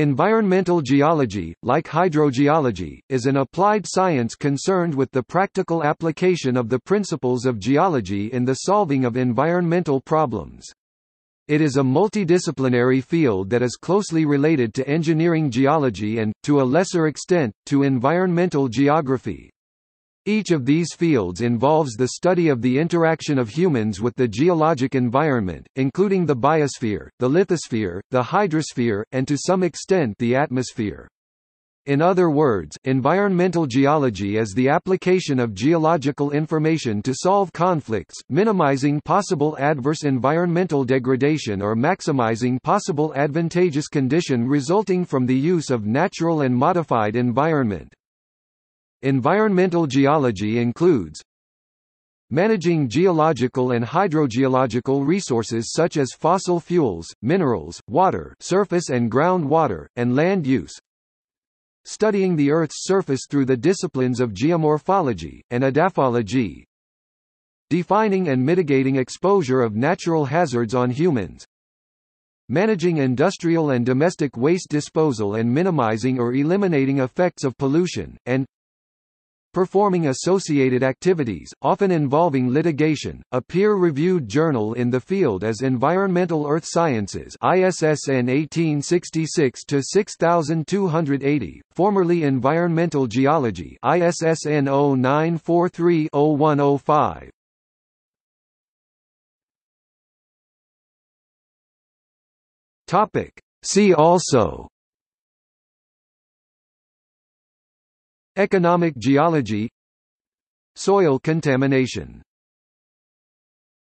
Environmental geology, like hydrogeology, is an applied science concerned with the practical application of the principles of geology in the solving of environmental problems. It is a multidisciplinary field that is closely related to engineering geology and, to a lesser extent, to environmental geography. Each of these fields involves the study of the interaction of humans with the geologic environment, including the biosphere, the lithosphere, the hydrosphere, and to some extent the atmosphere. In other words, environmental geology is the application of geological information to solve conflicts, minimizing possible adverse environmental degradation or maximizing possible advantageous condition resulting from the use of natural and modified environment. Environmental geology includes managing geological and hydrogeological resources such as fossil fuels, minerals, water surface and groundwater, and land use. Studying the Earth's surface through the disciplines of geomorphology, and edaphology defining and mitigating exposure of natural hazards on humans. Managing industrial and domestic waste disposal and minimizing or eliminating effects of pollution, and performing associated activities, often involving litigation. A peer-reviewed journal in the field is Environmental Earth Sciences ISSN 1866-6280, formerly Environmental Geology ISSN 0943-0105. Topic. See also Economic geology Soil contamination